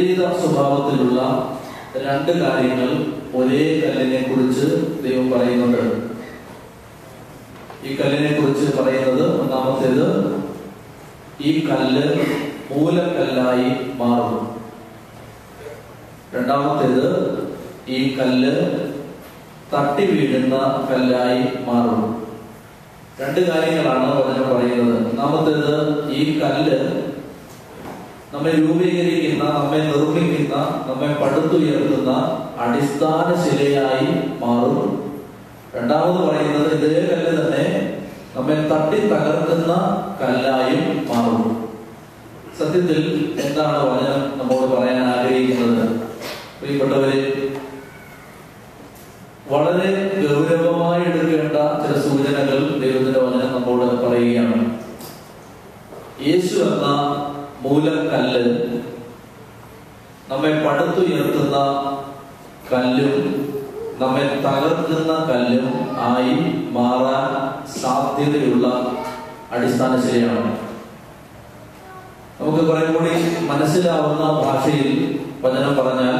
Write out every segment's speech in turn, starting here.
വിപരീത സ്വഭാവത്തിലുള്ള രണ്ട് കാര്യങ്ങൾ ഒരേ കല്ലിനെ കുറിച്ച് ദൈവം പറയുന്നുണ്ട്. ഈ കല്ലിനെ കുറിച്ച് പറയുന്നത് ഒന്നാമത്തേത് ഈ കല്ല് മൂലക്കല്ലായി മാറും രണ്ടാമത്തേത് ഈ കല്ല് തട്ടി വീഴുന്ന കല്ലായി മാറും രണ്ട് കാര്യങ്ങളാണ് വചനം പറയുന്നത്. ഒന്നാമത്തേത് ഈ കല്ല് നമ്മെ രൂപീകരിക്കുന്ന നമ്മെ നിർമ്മിക്കുന്ന നമ്മെ പടുത്തുയർത്തുന്ന അടിസ്ഥാന ശിലയായി മാറും രണ്ടാമത് പറയുന്നത് ഇതേ കല്ല് തന്നെ നമ്മെ തട്ടി തകർക്കുന്ന കല്ലായും മാറും സത്യത്തിൽ എന്താണ് വചനം നമ്മോട് പറയാൻ ആഗ്രഹിക്കുന്നത്? പ്രിയപ്പെട്ടവരെ വളരെ ഗൗരവമായി എടുക്കേണ്ട ചില സൂചനകൾ ദൈവത്തിന്റെ വചനം നമ്മോട് പറയുകയാണ്. യേശു എന്ന മൂലക്കല്ല് നമ്മെ പടുത്തുയർത്തുന്ന കല്ലും നമ്മെ തകർക്കുന്ന കല്ലും ആയി മാറാൻ സാധ്യതയുള്ള അടിസ്ഥാന ശരിയാണ്. നമുക്ക് കുറെ കൂടി മനസ്സിലാവുന്ന ഭാഷയിൽ വചനം പറഞ്ഞാൽ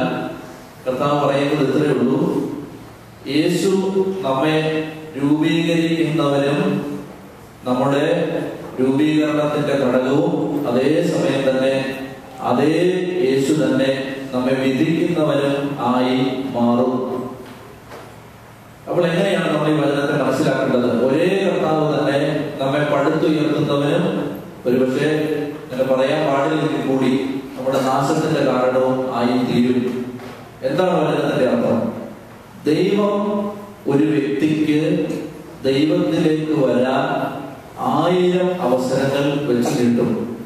കർത്താവ് പറയുന്നത് ഇത്രയേ ഉള്ളൂ. യേശു നമ്മെ രൂപീകരിക്കുന്നവരും നമ്മുടെ രൂപീകരണത്തിന്റെ ഘടകവും അതേ സമയം തന്നെ അതേ യേശു തന്നെ നമ്മെ വിധിക്കുന്നവനും ആയി മാറും. അപ്പോൾ എങ്ങനെയാണ് നമ്മൾ ഈ വചനത്തെ മനസ്സിലാക്കേണ്ടത്? ഒരേ കർത്താവ് തന്നെ നമ്മെ പടുത്തുയർത്തുന്നവനും ഒരുപക്ഷെ അങ്ങനെ പറയാൻ പാടില്ലെങ്കിൽ കൂടി നമ്മുടെ നാശത്തിന്റെ കാരണവും ആയി തീരും എന്താണ് വചനത്തിന്റെ അർത്ഥം? ദൈവം ഒരു വ്യക്തിക്ക് ദൈവത്തിലേക്ക് വരാൻ ആയിരം അവസരങ്ങൾ വെച്ച് കിട്ടും.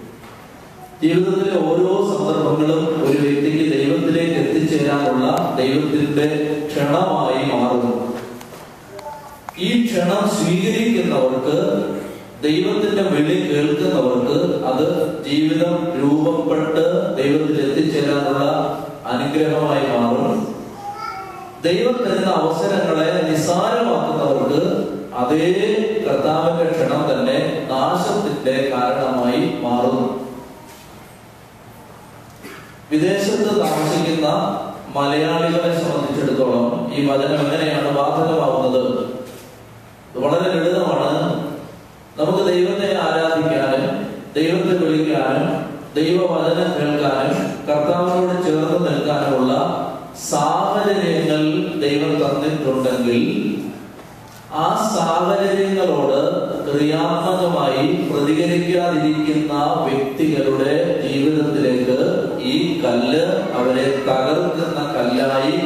ജീവിതത്തിലെ ഓരോ സന്ദർഭങ്ങളും ഒരു വ്യക്തിക്ക് ദൈവത്തിലേക്ക് എത്തിച്ചേരാനുള്ള ദൈവത്തിന്റെ ക്ഷണമായി മാറുന്നു. ഈ ക്ഷണം സ്വീകരിക്കുന്നവർക്ക് ദൈവത്തിന്റെ വിളി കേൾക്കുന്നവർക്ക് അത് ജീവിതം രൂപപ്പെട്ട് ദൈവത്തിൽ എത്തിച്ചേരാനുള്ള അനുഗ്രഹമായി മാറും. ദൈവം തരുന്ന അവസരങ്ങളെ നിസ്സാരമാക്കുന്നവർക്ക് അതേ കർത്താവിന്റെ ക്ഷണം തന്നെ നാശത്തിന്റെ കാരണമായി മാറുന്നു. വിദേശത്ത് താമസിക്കുന്ന മലയാളികളെ സംബന്ധിച്ചിടത്തോളം ഈ വചനം എങ്ങനെയാണ് ബാധകമാവുന്നത്? വളരെ ലളിതമാണ്. നമുക്ക് ദൈവത്തെ ആരാധിക്കാനും ദൈവത്തെ വിളിക്കാനും ദൈവവചനം കേൾക്കാനും കർത്താവിനോട് ചേർന്ന് നിൽക്കാനുമുള്ള സാഹചര്യങ്ങൾ ദൈവം തന്നിട്ടുണ്ടെങ്കിൽ ആ സാഹചര്യങ്ങളോട് ക്രിയാത്മകമായി പ്രതികരിക്കാതിരിക്കുന്ന വ്യക്തികളുടെ ജീവിതത്തിലേക്ക് ഈ കല്ല് അവരെ തകർക്കുന്ന കല്ലായി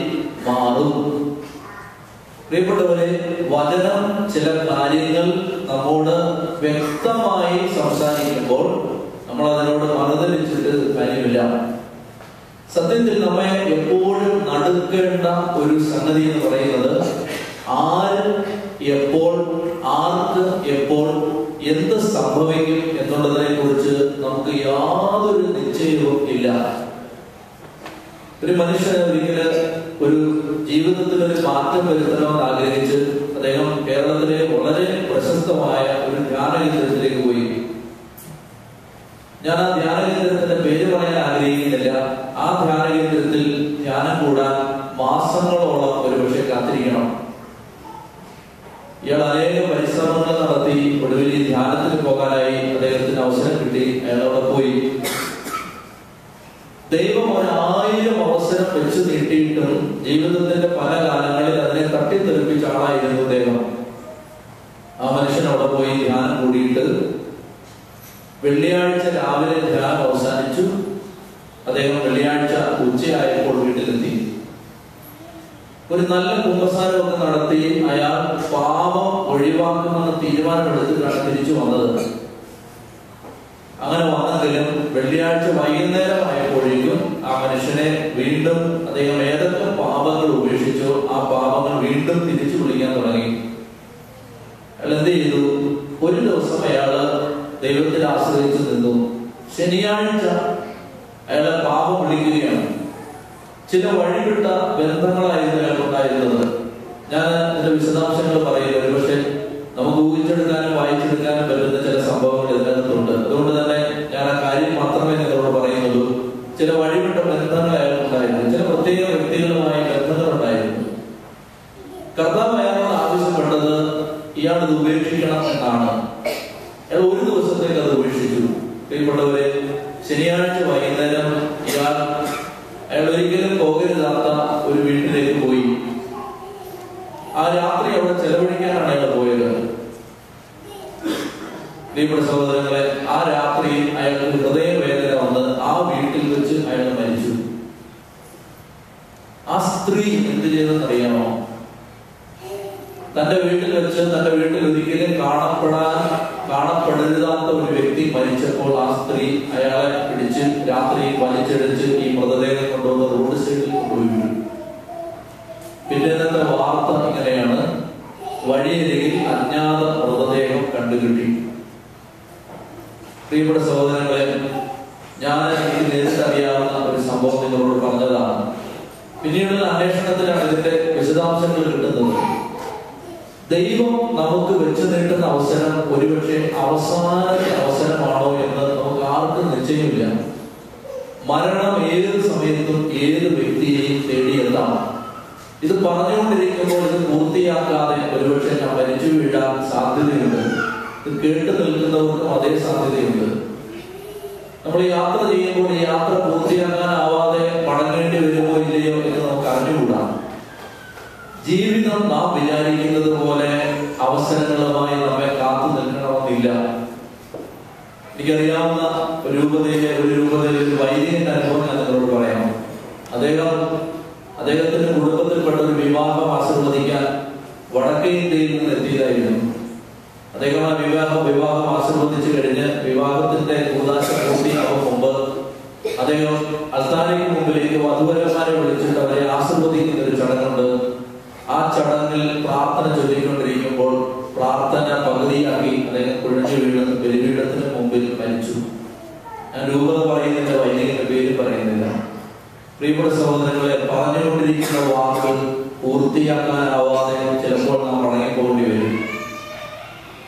മാറും. പ്രിയപ്പെട്ടവരെ വചനം ചില കാര്യങ്ങൾ നമ്മോട് വ്യക്തമായി സംസാരിക്കുമ്പോൾ നമ്മൾ അതിനോട് മറുതലിച്ചിട്ട് കാര്യമില്ല. സത്യത്തിൽ നമ്മെ എപ്പോഴും നടുക്കേണ്ട ഒരു സംഗതി എന്ന് പറയുന്നത് ആര് എപ്പോൾ ആർക്ക് എപ്പോൾ എന്ത് സംഭവിക്കും എന്നുള്ളതിനെ കുറിച്ച് നമുക്ക് യാതൊരു നിശ്ചയവും ഇല്ല. ഒരു മനുഷ്യൻ ഒരിക്കൽ ഒരു ജീവിതത്തിൽ ഒരു മാറ്റം വരുത്തണമെന്ന് ആഗ്രഹിച്ച് അദ്ദേഹം കേരളത്തിലെ വളരെ പ്രശസ്തമായ ഒരു ധ്യാന കേന്ദ്രത്തിലേക്ക് പോയി. ഞാൻ ആ ധ്യാന കേന്ദ്രത്തിന്റെ പേര് പറയാൻ ആഗ്രഹിക്കുന്നില്ല. ആ ധ്യാന കേന്ദ്രത്തിൽ ധ്യാനം കൂടാൻ മാസങ്ങളോളം ഒരുപക്ഷെ കാത്തിരിക്കണം. ഇയാൾ അനേകം പരിശ്രമങ്ങൾ നടത്തി ഒടുവിൽ ഈ ധ്യാനത്തിന് പോകാനായി അദ്ദേഹത്തിന് അവസരം കിട്ടി. അയാൾ പോയി. ദൈവം ഒരായിരം അവസരം വെച്ച് നീട്ടിയിട്ടും ജീവിതത്തിന്റെ പല കാലങ്ങളിൽ അതിനെ തട്ടിത്തെറിപ്പിച്ച ആളായിരുന്നു അദ്ദേഹം. ആ മനുഷ്യൻ അവിടെ പോയി ധ്യാനം കൂടിയിട്ട് വെള്ളിയാഴ്ച രാവിലെ ധ്യാനം അവസാനിച്ചു. അദ്ദേഹം വെള്ളിയാഴ്ച ഉച്ചയായപ്പോൾ വീട്ടിലെത്തി. ഒരു നല്ല കുമ്പസാരമൊക്കെ നടത്തി അയാൾ പാപം ഒഴിവാക്കുമെന്ന് തീരുമാനമെടുത്തിട്ടാണ് തിരിച്ചു വന്നത്. അങ്ങനെ വന്നെങ്കിലും വെള്ളിയാഴ്ച വൈകുന്നേരം ആയപ്പോഴേക്കും ആ മനുഷ്യനെ വീണ്ടും അദ്ദേഹം ഏതൊക്കെ പാപങ്ങൾ ഉപേക്ഷിച്ചു ആ പാപങ്ങൾ വീണ്ടും തിരിച്ചു വിളിക്കാൻ തുടങ്ങി. അയാൾ എന്ത് ചെയ്തു? ഒരു ദിവസം അയാൾ ദൈവത്തിൽ ആശ്രയിച്ചു നിന്നു. ശനിയാഴ്ച അയാളെ പാപം വിളിക്കുകയാണ്. ചില വഴിവിട്ട ബന്ധങ്ങളായിരുന്നു അയാൾക്കുണ്ടായിരുന്നത് ഞാൻ അതിന്റെ വിശദാംശങ്ങൾ പറയുന്നത് ഒരുപക്ഷെ നമുക്ക് ഊഹിച്ചെടുക്കാനും വായിച്ചെടുക്കാനും പറ്റുന്ന ചില സംഭവങ്ങൾ ഇതിനകത്തുണ്ട്. അതുകൊണ്ട് തന്നെ ഞാൻ ആ കാര്യം മാത്രമേ നിങ്ങളോട് പറയുന്നുള്ളൂ. ചില വഴിവിട്ട ബന്ധങ്ങൾ അയാൾക്കുണ്ടായിരുന്നു ചില പ്രത്യേക വ്യക്തികളുമായി ബന്ധങ്ങളുണ്ടായിരുന്നു. കർത്താവ് അയാളോട് ആവശ്യപ്പെട്ടത് ഇയാൾ ഇത് ഉപേക്ഷിക്കണം എന്നാണ്. ഒരു ദിവസത്തേക്ക് അത് ഉപേക്ഷിച്ചു. പ്രിയപ്പെട്ടവരെ ശനിയാഴ്ച വൈകുന്നേരം ഇയാൾ അയാൾ ഒരിക്കലും പോകരുതാത്ത ഒരു വീട്ടിലേക്ക് പോയി. ആ രാത്രി അവിടെ ചെലവഴിക്കാനാണ് അയാൾ പോയത്. പ്രിയപ്പെട്ട സഹോദരങ്ങളെ ആ രാത്രി അയാൾക്ക് ഹൃദയവേദന വന്ന് ആ വീട്ടിൽ വെച്ച് അയാൾ മരിച്ചു. ആ സ്ത്രീ എന്ത് ചെയ്തെന്നറിയാമോ? തന്റെ വീട്ടിൽ വെച്ച് തന്റെ വീട്ടിൽ ഒരിക്കലും കാണപ്പെടാൻ കാണപ്പെടരുതാത്ത ഒരു വ്യക്തി മരിച്ചപ്പോൾ ആ സ്ത്രീ അയാളെ പിടിച്ച് രാത്രി വലിച്ചെടുത്ത് ഈ മൃതദേഹം കൊണ്ടുവന്ന് റോഡ് സൈഡിൽ കൊണ്ടുപോയി. വാർത്ത ഇങ്ങനെയാണ് വഴിയരികിൽ അജ്ഞാത മൃതദേഹം കണ്ടുകിട്ടി. പ്രിയപ്പെട്ട സഹോദരങ്ങളെ ഞാൻ എനിക്ക് നേരിട്ടറിയാവുന്ന ഒരു സംഭവം നിങ്ങളോട് പറഞ്ഞതാണ്. പിന്നീടുള്ള അന്വേഷണത്തിലാണ് ഇതിന്റെ വിശദാംശങ്ങൾ കിട്ടുന്നത്. ദൈവം നമുക്ക് വെച്ചു നീട്ടുന്ന അവസരം ഒരുപക്ഷെ അവസാനത്തെ അവസരമാണോ എന്ന് നമുക്ക് ആർക്കും നിശ്ചയമില്ല. മരണം ഏത് സമയത്തും ഏത് വ്യക്തിയെയും തേടിയെത്താം. ഇത് പറഞ്ഞുകൊണ്ടിരിക്കുമ്പോൾ ഇത് പൂർത്തിയാക്കാതെ ഒരുപക്ഷെ ഞാൻ മരിച്ചു വീഴാൻ സാധ്യതയുണ്ട്. ഇത് കേട്ട് നിൽക്കുന്നവർക്കും അതേ സാധ്യതയുണ്ട്. നമ്മൾ യാത്ര ചെയ്യുമ്പോൾ യാത്ര പൂർത്തിയാക്കാനാവാതെ മടങ്ങേണ്ടി വരുമോ ഇല്ലയോ എന്ന് നമുക്ക് അറിഞ്ഞുകൂടാ. ജീവിതം നാം വിചാരിക്കുന്നത് പോലെ അവസരങ്ങളുമായി നമ്മെ കാത്തു നിൽക്കണമെന്നില്ല. എനിക്കറിയാവുന്ന രൂപതയിലെ ഒരു വൈദികന്റെ അനുഭവം ഞാൻ നിങ്ങളോട് പറയാം അദ്ദേഹം അദ്ദേഹത്തിന്റെ കുടുംബത്തിൽപ്പെട്ട ഒരു വിവാഹം ആശീർവദിക്കാൻ വടക്കേ ഇന്ത്യയിൽ നിന്ന് എത്തിയതായിരുന്നു. അദ്ദേഹം ആ വിവാഹം വിവാഹം ആശീർവദിച്ചു കഴിഞ്ഞ് വിവാഹത്തിന്റെ കൂതാശ പൂർത്തിയാവും മുമ്പ് അദ്ദേഹം അൽത്താരയ്ക്ക് മുമ്പിലേക്ക് വധുവരന്മാരെ വിളിച്ചിട്ട് അവരെ ആശീർവദിക്കുന്ന ഒരു ചടങ്ങുണ്ട്. ആ ചടങ്ങിൽ പ്രാർത്ഥന ചൊല്ലിക്കൊണ്ടിരിക്കുമ്പോൾ പ്രാർത്ഥന പകുതിയാക്കി അദ്ദേഹം കുഴഞ്ഞു വീണ് ബലിപീഠത്തിന് മുമ്പിൽ മരിച്ചു. ഞാൻ രൂപത പറയുന്നില്ല വൈദികന്റെ പേര് പറയുന്നില്ല. പ്രിയപ്പെട്ട സഹോദരങ്ങളെ പറഞ്ഞുകൊണ്ടിരിക്കുന്ന വാക്കുകൾ പൂർത്തിയാക്കാനാവാതെ ചിലപ്പോൾ നാം മടങ്ങിപ്പോകേണ്ടി വരും.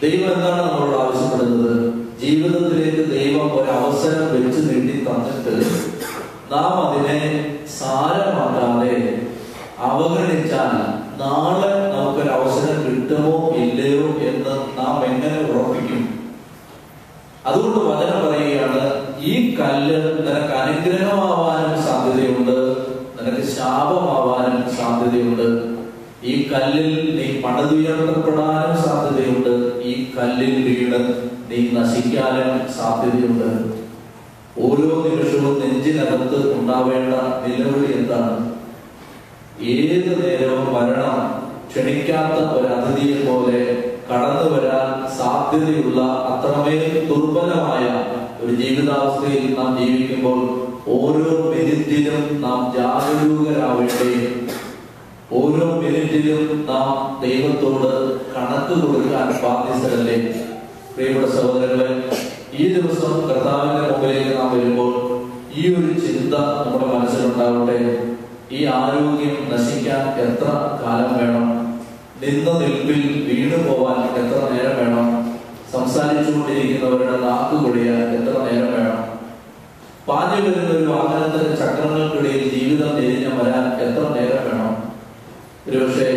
ദൈവം എന്താണ് നമ്മളോട് ആവശ്യപ്പെടുന്നത്? ജീവിതത്തിലേക്ക് ദൈവം ഒരു അവസരം വെച്ച് നീട്ടി തന്നിട്ട് നാം അതിനെ സാരമാക്കാതെ അവഗണിച്ചാൽ നാളെ നമുക്കൊരു അവസരം കിട്ടുമോ ഇല്ലയോ എന്ന് നാം എങ്ങനെ ഉറപ്പിക്കും? അതുകൊണ്ട് വചനം പറയുകയാണ് ഈ കല്ല് നിനക്ക് അനുഗ്രഹമാവാനും സാധ്യതയുണ്ട്. നിനക്ക് ശാപമാവാനും സാധ്യതയുണ്ട്. ഈ കല്ലിൽ നീ പണിതുയർത്തപ്പെടാനും സാധ്യതയുണ്ട്. ഈ കല്ലിൽ വീണ് നീ നശിക്കാനും സാധ്യതയുണ്ട്. ഓരോ നിമിഷവും നെഞ്ചിനകത്ത് ഉണ്ടാവേണ്ട നിലവിളി എന്താണ്? ഏത് നേരവും മരണം ക്ഷണിക്കാത്ത ഒരു പോലെ കടന്നു വരാൻ സാധ്യതയുള്ള അത്രമേൽ ദുർബലമായ ഒരു ജീവിതാവസ്ഥയിൽ നാം ജീവിക്കുമ്പോൾ ഓരോ മിനിറ്റിലും നാം ജാഗരൂകരാവട്ടെ. ഓരോ മിനിറ്റിലും നാം ദൈവത്തോട് കണക്ക് കൊടുക്കാൻ ബാധ്യസ്ഥരല്ലേ പ്രിയപ്പെട്ട സഹോദരങ്ങളെ ഈ ദിവസം കർത്താവിന്റെ മുമ്പിലേക്ക് നാം വരുമ്പോൾ ഈ ഒരു ചിന്ത നമ്മുടെ മനസ്സിലുണ്ടാവട്ടെ. ഈ ആരോഗ്യം നശിക്കാൻ എത്ര കാലം വേണം? നിന്ന നിൽപ്പിൽ വീണു പോവാൻ എത്ര നേരം വേണം? സംസാരിച്ചുകൊണ്ടിരിക്കുന്നവരുടെ നാക്ക് കൊടിയാൻ എത്ര നേരം വേണം? പാഞ്ഞു വരുന്ന ഒരു വാഹനത്തിന്റെ ചക്രങ്ങൾക്കിടയിൽ ജീവിതം തിരിഞ്ഞു വരാൻ എത്ര നേരം വേണം? ഒരുപക്ഷെ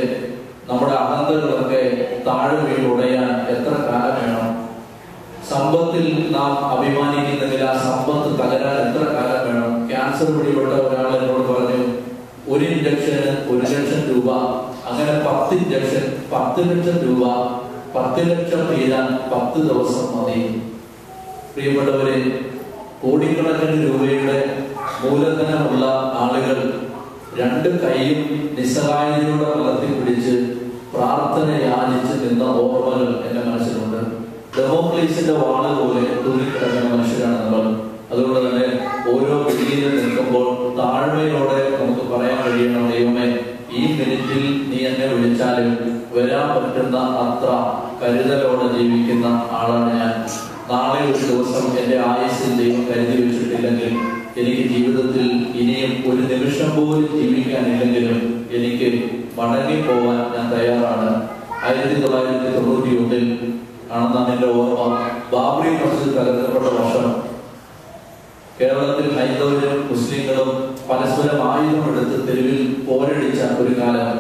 നമ്മുടെ അഹന്തകളൊക്കെ താഴെ വീണ് ഉടയാൻ എത്ര കാലം വേണം? സമ്പത്തിൽ നാം അഭിമാനിക്കുന്നെങ്കിൽ ആ സമ്പത്ത് തകരാൻ എത്ര കാലം വേണം? ക്യാൻസർ പിടിപെട്ട ഒരാൾ എന്നോട് പറഞ്ഞു ഒരു ഇഞ്ചക്ഷന് ഒരു ലക്ഷം രൂപ അങ്ങനെ പത്ത് ഇഞ്ചക്ഷൻ പത്ത് ലക്ഷം രൂപ പത്ത് ലക്ഷം തീരാൻ പത്ത് ദിവസം മതി. പ്രിയപ്പെട്ടവരെ കോടിക്കണക്കിന് രൂപയുടെ മൂലധനമുള്ള ആളുകൾ രണ്ട് കൈയും നിസ്സഹായതയോടെ വളർത്തി പിടിച്ച് പ്രാർത്ഥന യാചിച്ച് നിന്ന ഓർമ്മകൾ എന്റെ മനസ്സിലുണ്ട്. ഡെമോക്ലീസിന്റെ വാൾ പോലെ തൂങ്ങിക്കിടക്കുന്ന മനുഷ്യരാണ് നമ്മൾ. അതുകൊണ്ട് തന്നെ ഓരോ പിടിയിലും നിൽക്കുമ്പോൾ താഴ്മയോടെ നമുക്ക് പറയാൻ കഴിയണം ദൈവമേ ഈ മിനിറ്റിൽ നീ എന്നെ വിളിച്ചാലും വരാൻ പറ്റുന്ന അത്ര കരുതലോടെ ജീവിക്കുന്ന ആളാണ് ഞാൻ. നാളെ ഒരു ദിവസം എന്റെ ആയുസ്സിൽ കരുതി എനിക്ക് ജീവിതത്തിൽ ഇനിയും ഒരു നിമിഷം പോലും ജീവിക്കാനില്ലെങ്കിലും എനിക്ക് മടങ്ങി പോവാൻ ഞാൻ തയ്യാറാണ്. ആയിരത്തി തൊള്ളായിരത്തി തൊണ്ണൂറ്റി ഒന്നിൽ ആണെന്നാണ് എന്റെ ഓർമ്മ. ബാബറി മസ്ജിദ് തകർക്കപ്പെട്ട വർഷം കേരളത്തിൽ ഹൈന്ദവരും മുസ്ലിങ്ങളും പരസ്പരം ആയുധമെടുത്ത് തെരുവിൽ പോരടിച്ച ഒരു കാലം.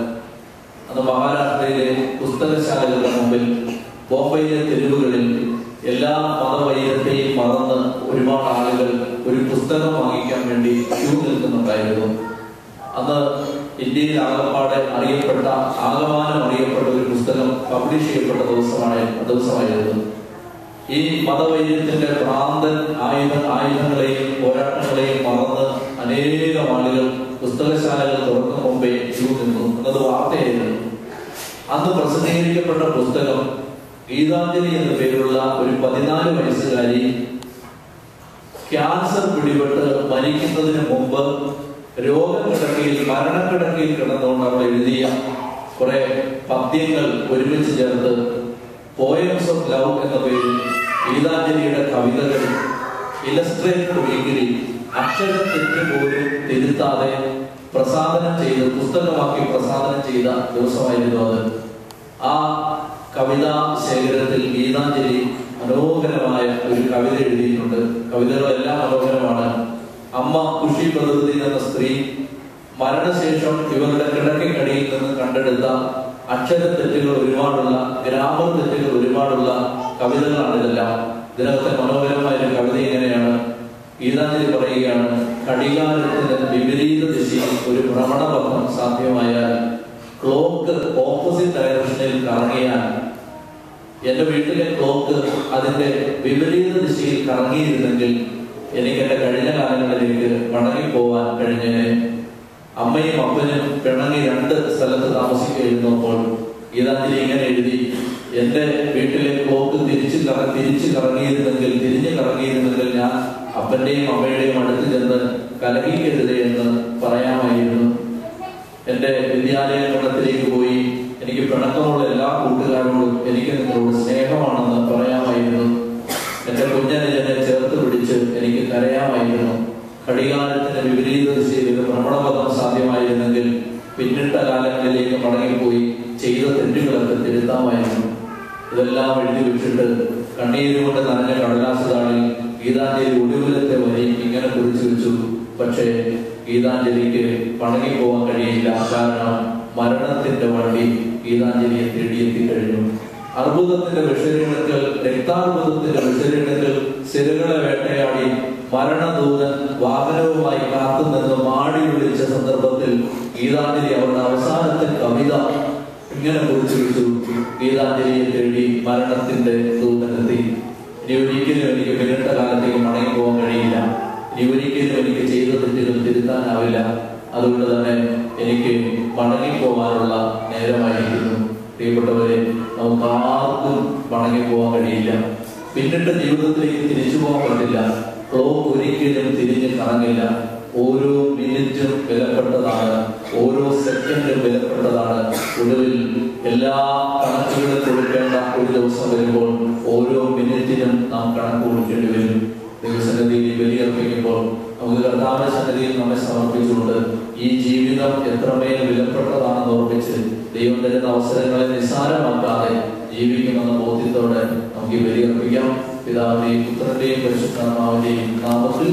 അന്ന് മഹാരാഷ്ട്രയിലെ പുസ്തകശാലകളുടെ മുമ്പിൽ ബോംബെയിലെ തെരുവുകളിൽ എല്ലാ മതവൈദ്യത്തെയും മറന്ന് ഒരുപാട് ആളുകൾ ഒരു പുസ്തകം വാങ്ങിക്കാൻ വേണ്ടി ക്യൂ നിൽക്കുന്നുണ്ടായിരുന്നു. അന്ന് ഇന്ത്യയിൽ ആകപ്പാടെ അറിയപ്പെട്ട ആകമാനം അറിയപ്പെട്ട ഒരു പുസ്തകം പബ്ലിഷ് ചെയ്യപ്പെട്ട ദിവസമാണ് ദിവസമായിരുന്നു. ഈ മതവൈദ്യത്തിന്റെ ഭ്രാന്തൻ ആയുധ ആയുധങ്ങളെയും പോരാട്ടങ്ങളെയും മറന്ന് അനേകം ആളുകൾ പുസ്തകശാലകൾ തുറക്കും മുമ്പേ ക്യൂ നിന്നു. എന്നത് വാർത്തയായിരുന്നു. അന്ന് പ്രസിദ്ധീകരിക്കപ്പെട്ട പുസ്തകം ഗീതാഞ്ജലി എന്ന പേരുള്ള ഒരു പതിനാല് വയസ്സുകാരി ക്യാൻസർ പിടിപെട്ട് മരിക്കുന്നതിന് മുമ്പ് രോഗക്കിടക്കയിൽ മരണക്കിടക്കയിൽ കിടന്നുകൊണ്ട് അവൾ എഴുതിയ കുറെ പദ്യങ്ങൾ ഒരുമിച്ച് ചേർത്ത് പോയംസ് ഓഫ് ലവ് എന്ന പേരിൽ ഗീതാഞ്ജലിയുടെ കവിതകൾ ഇലസ്ട്രേറ്റഡ് വീക്കിലി അക്ഷര തെറ്റ് പോലും തിരുത്താതെ പ്രസാദനം ചെയ്ത് പുസ്തകമാക്കി പ്രസാദനം ചെയ്ത ദിവസമായിരുന്നു അത്. കവിതാ ശേഖരത്തിൽ ഗീതാഞ്ജലി മനോഹരമായ ഒരു കവിത എഴുതിയിട്ടുണ്ട്. കവിതകളെല്ലാം മനോഹരമാണ്. അമ്മ കുഷി പ്രകൃതി എന്ന സ്ത്രീ മരണശേഷം ഇവരുടെ കിടക്കക്കടിയിൽ നിന്ന് കണ്ടെടുത്ത അക്ഷര തെറ്റുകൾ ഒരുപാടുള്ള ഗ്രാമർ തെറ്റുകൾ ഒരുപാടുള്ള കവിതകളാണ് ഇതെല്ലാം. ഇതിനകത്തെ മനോഹരമായ ഒരു കവിത ഇങ്ങനെയാണ്. ഗീതാഞ്ജലി പറയുകയാണ് കടികാലത്തിന്റെ വിപരീത ദിശയിൽ ഒരു ഭ്രമണപഥം സാധ്യമായാൽ എന്റെ വീട്ടിലെ ക്ലോക്ക് അതിന്റെ വിപരീത ദിശയിൽ കറങ്ങിയിരുന്നെങ്കിൽ എനിക്ക് എന്റെ കഴിഞ്ഞ കാലങ്ങളിലേക്ക് മടങ്ങിപ്പോവാൻ കഴിഞ്ഞേനെ. അമ്മയും അപ്പനും പിണങ്ങി രണ്ട് സ്ഥലത്ത് താമസിക്കുകയായിരുന്നപ്പോൾ ഗീതാഞ്ജലി ഇങ്ങനെ എഴുതി. എന്റെ വീട്ടിലെ ക്ലോക്ക് തിരിച്ചു കറ തിരിച്ചു കറങ്ങിയിരുന്നെങ്കിൽ തിരിഞ്ഞു കറങ്ങിയിരുന്നെങ്കിൽ ഞാൻ അപ്പന്റെയും അമ്മയുടെയും അടുത്ത് ചെന്ന് കലഹിക്കരുത് എന്ന് പറയാമായിരുന്നു. എന്റെ വിദ്യാലയങ്ങളിലേക്ക് പോയി എനിക്ക് പിണക്കമുള്ള എല്ലാ കൂട്ടുകാരോടും എനിക്ക് നിങ്ങളോട് സ്നേഹമാണെന്ന് പറയാമായിരുന്നു എന്റെ കുഞ്ഞനുജനെ ചേർത്ത് പിടിച്ച് എനിക്ക് കരയാമായിരുന്നു ഘടികാരത്തിന് വിപരീത ദിശയിൽ ഒരു ഭ്രമണപഥം സാധ്യമായിരുന്നെങ്കിൽ കാലങ്ങളിലേക്ക് മടങ്ങിപ്പോയി ചെയ്ത തെറ്റുകളൊക്കെ തിരുത്താമായിരുന്നു. ഇതെല്ലാം എഴുതി വെച്ചിട്ട് കണ്ണീരുകൊണ്ട് നനഞ്ഞ കടലാസ് താളിൽ ഗീതാഞ്ജലി ഒടുവിലത്തെ വരി ഇങ്ങനെ കുറിച്ചു വെച്ചു. പക്ഷേ ഗീതാഞ്ജലിക്ക് മടങ്ങിപ്പോവാൻ കഴിയില്ല. കാരണം മരണത്തിന്റെ വണ്ടി ഗീതാഞ്ജലിയെ തേടിയെത്തി കഴിഞ്ഞു അർബുദത്തിന്റെ വിഷരീണത്തിൽ രക്താർബുദത്തിന്റെ വിഷരീണത്തിൽ സിരകളെ വേട്ടയാടി മരണദൂതൻ വാഹനവുമായി കാത്തുനിന്ന് മാടി വിളിച്ച സന്ദർഭത്തിൽ ഗീതാഞ്ജലി അവരുടെ അവസാനത്തെ കവിത ഇങ്ങനെ കുറിച്ചു വിട്ടു. ഗീതാഞ്ജലിയെ തേടി മരണത്തിന്റെ ദൂതനെത്തി. ഇനി ഒരിക്കലും എനിക്ക് പിന്നിട്ട കാലത്തേക്ക് മടങ്ങി പോകാൻ കഴിയില്ല. ഇനി ഒരിക്കലും എനിക്ക് ചെയ്ത തെറ്റുകൾ തിരുത്താനാവില്ല. അതുകൊണ്ട് തന്നെ എനിക്ക് മടങ്ങി പോകാനുള്ള നേരമായിരിക്കുന്നു. പ്രിയപ്പെട്ടവരെ നമുക്ക് ആർക്കും മടങ്ങി പോകാൻ കഴിയില്ല. പിന്നിട്ട ജീവിതത്തിലേക്ക് തിരിച്ചു പോകാൻ പറ്റില്ല. ക്ലോക്ക് ഒരിക്കലും തിരിഞ്ഞ് കറങ്ങില്ല. ഓരോ മിനിറ്റും വിലപ്പെട്ടതാണ് സെക്കൻഡും വിലപ്പെട്ടതാണ് ഒടുവിൽ എല്ലാ കണക്കുകളും കൊടുക്കേണ്ട ഒരു ദിവസം വരുമ്പോൾ ഓരോ മിനിറ്റിനും നാം കണക്ക് കൊടുക്കേണ്ടി വരും. ദൈവസന്നിധിയിൽ ബലിയർപ്പിക്കുമ്പോൾ നമുക്ക് കർത്താവിന്റെ സന്നിധിയിൽ നമ്മെ സമർപ്പിച്ചുകൊണ്ട് ഈ ജീവിതം എത്രമേൽ വിലപ്പെട്ടതാണെന്ന് ഓർമ്മിച്ച് ദൈവം തരുന്ന അവസരങ്ങളെ നിസ്സാരമാക്കാതെ ജീവിക്കുമെന്ന ബോധ്യത്തോടെ നമുക്ക് ബലിയർപ്പിക്കാം. പിതാവിന്റെയും പുത്രന്റെയും പരിശുദ്ധാത്മാവിന്റെയും നാമത്തിൽ.